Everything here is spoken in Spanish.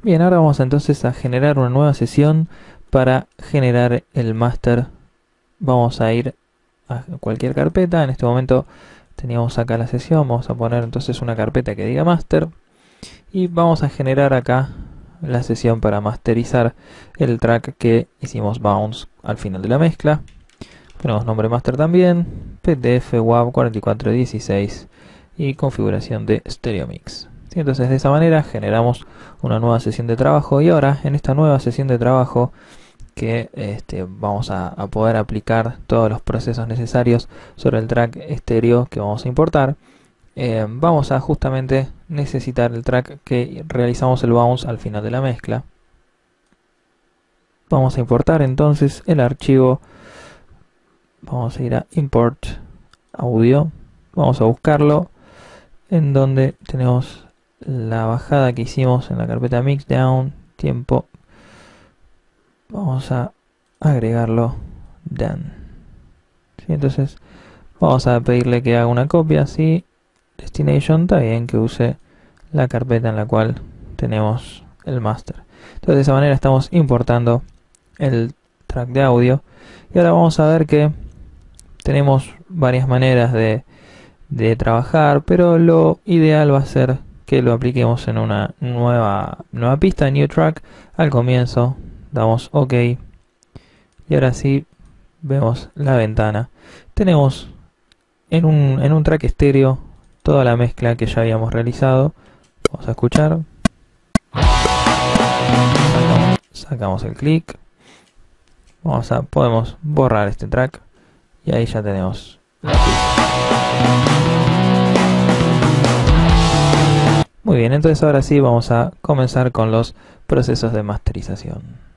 Bien, ahora vamos entonces a generar una nueva sesión para generar el master. Vamos a ir a cualquier carpeta. En este momento teníamos acá la sesión. Vamos a poner entonces una carpeta que diga master. Y vamos a generar acá la sesión para masterizar el track que hicimos bounce al final de la mezcla. Ponemos nombre master también, PDF WAV 4416 y configuración de Stereo Mix entonces de esa manera generamos una nueva sesión de trabajo y ahora en esta nueva sesión de trabajo que este, vamos a, poder aplicar todos los procesos necesarios sobre el track estéreo que vamos a importar eh, vamos a justamente necesitar el track que realizamos el bounce al final de la mezcla. Vamos a importar entonces el archivo. Vamos a ir a import audio. Vamos a buscarlo en donde tenemos la bajada que hicimos en la carpeta mixdown, tiempo, vamos a agregarlo done. Entonces vamos a pedirle que haga una copia, si destination bien que use la carpeta en la cual tenemos el master. Entonces de esa manera estamos importando el track de audio y ahora vamos a ver que tenemos varias maneras de, de trabajar, pero lo ideal va a ser que lo apliquemos en una nueva, nueva pista, new track, al comienzo, damos OK, y ahora sí vemos la ventana. Tenemos en un, en un track estéreo toda la mezcla que ya habíamos realizado. Vamos a escuchar. Sacamos, el clic. Vamos a, podemos borrar este track y ahí ya tenemos Bien, entonces ahora sí vamos a comenzar con los procesos de masterización.